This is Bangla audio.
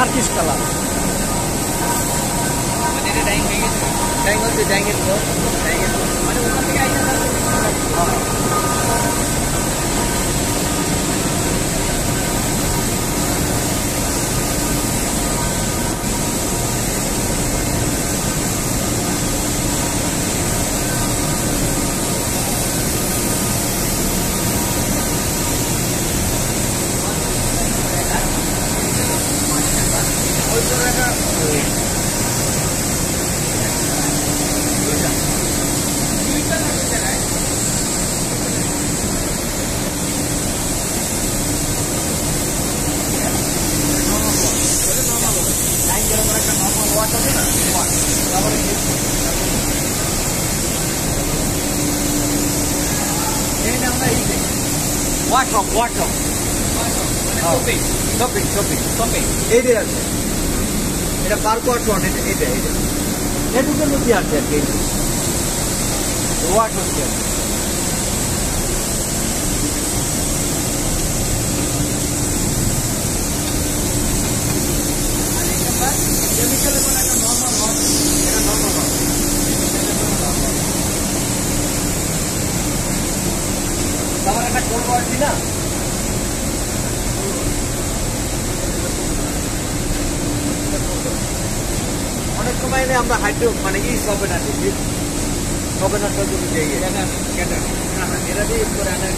आर्टिस्ट कला। जाएँगे जाएँगे Water, water. Water. Topping. Topping, topping. Topping. Area. এটা বারকোয়াট ওয়াট এটা এটা এটা। এটুকুর মধ্যে আছে আর কি। ওয়াট হচ্ছে মানে একটা ওয়ারেন্টি না অনেক সময় এনে আমরা হাইড্রো মানে ই সবে না সবে না সব দিকে ক্যাটার। ক্যাটার এটা দিয়ে করে